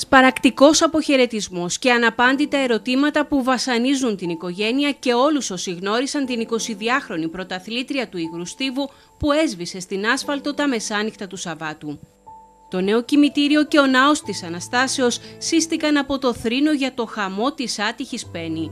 Σπαρακτικός αποχαιρετισμός και αναπάντητα ερωτήματα που βασανίζουν την οικογένεια και όλους όσοι γνώρισαν την 22χρονη πρωταθλήτρια του Ιγρουστίβου που έσβησε στην άσφαλτο τα μεσάνυχτα του Σαββάτου. Το νέο κημητήριο και ο ναός της Αναστάσεως σύστηκαν από το θρήνο για το χαμό της άτυχης Πέννη.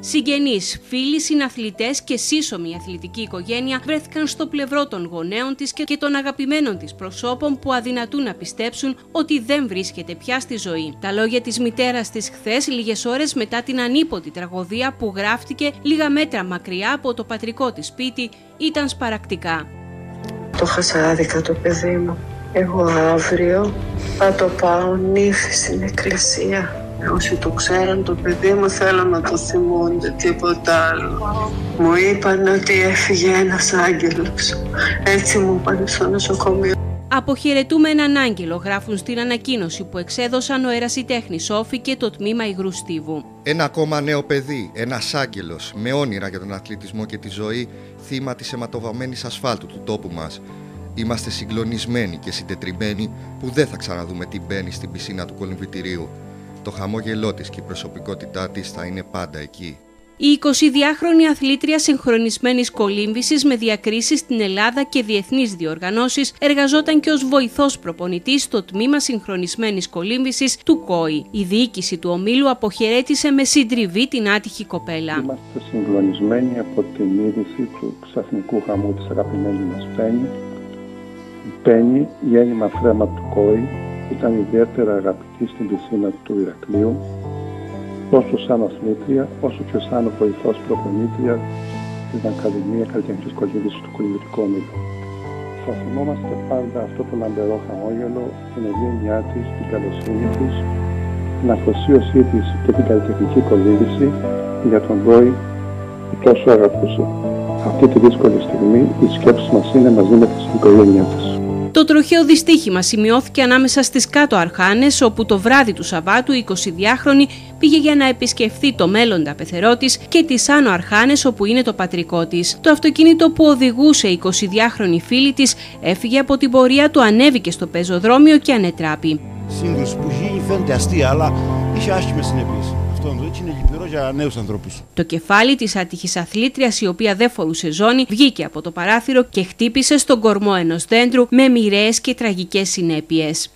Συγγενείς, φίλοι, συναθλητές και σύσσωμη αθλητική οικογένεια βρέθηκαν στο πλευρό των γονέων της και των αγαπημένων της προσώπων που αδυνατούν να πιστέψουν ότι δεν βρίσκεται πια στη ζωή. Τα λόγια της μητέρας της χθες, λίγες ώρες μετά την ανίποτη τραγωδία που γράφτηκε λίγα μέτρα μακριά από το πατρικό της σπίτι, ήταν σπαρακτικά. Το χάσα άδικα το παιδί μου. Εγώ αύριο θα το πάω νύφη στην εκκλησία. Όσοι το ξέραν το παιδί μου θέλω να το θυμούνται τίποτα άλλο. Μου είπαν ότι έφυγε ένας άγγελος. Έτσι μου είπαν στο νοσοκομείο. Αποχαιρετούμε έναν άγγελο, γράφουν στην ανακοίνωση που εξέδωσαν ο Ερασιτέχνη Όφη και το τμήμα Υγρού Στίβου. Ένα ακόμα νέο παιδί, ένας άγγελος με όνειρα για τον αθλητισμό και τη ζωή, θύμα της αιματοβαμμένης ασφάλτου του τόπου μας. Είμαστε συγκλονισμένοι και συντετριμένοι που δεν θα ξαναδούμε τι μπαίνει στην πισίνα του κολυμβητηρίου. Το χαμόγελό της και η προσωπικότητά της θα είναι πάντα εκεί. Η 22χρονη αθλήτρια συγχρονισμένης κολύμβησης με διακρίσεις στην Ελλάδα και διεθνείς διοργανώσεις εργαζόταν και ως βοηθός προπονητής στο τμήμα συγχρονισμένης κολύμβησης του ΚΟΗ. Η διοίκηση του ομίλου αποχαιρέτησε με συντριβή την άτυχη κοπέλα. Είμαστε συγκλονισμένοι από την είδηση του ξαφνικού χαμού της αγαπημένης μας Πέννη. Η Πέννη, γέννημα φρέμα του ΚΟΗ, ήταν ιδιαίτερα αγαπητή στην πισίνα του Ηρακλείου, τόσο σαν αθλήτρια, όσο και σαν βοηθός προπονήτρια στην Ακαδημία Καλλιτεχνικής Κολύμβησης του Κολυμβητικού Ομίλου. Θα θυμόμαστε πάντα αυτό το λαμπερό χαμόγελο, την ευγένειά της, την καλοσύνη της, την αφοσίωσή της και την καλλιτεχνική κολύμβηση για τον Μπόι που τόσο αγαπούσε. Αυτή τη δύσκολη στιγμή η σκέψη μας είναι μαζί με την οικογένειά της. Το τροχαίο δυστύχημα σημειώθηκε ανάμεσα στις κάτω αρχάνες, όπου το βράδυ του Σαββάτου η 22χρονη πήγε για να επισκεφθεί το μέλλοντα πεθερό της και τις άνω αρχάνες όπου είναι το πατρικό της. Το αυτοκίνητο που οδηγούσε η 22χρονη φίλη της έφυγε από την πορεία του, ανέβηκε στο πεζοδρόμιο και ανετράπη. Σύγκρουση που γίνει φαίνεται αστεία, αλλά είχε άσχημες συνεπείς είναι λυπηρό για νέους ανθρώπους. Το κεφάλι της άτυχης αθλήτριας, η οποία δεν φορούσε ζώνη, βγήκε από το παράθυρο και χτύπησε στον κορμό ενός δέντρου με μοιραίες και τραγικές συνέπειες.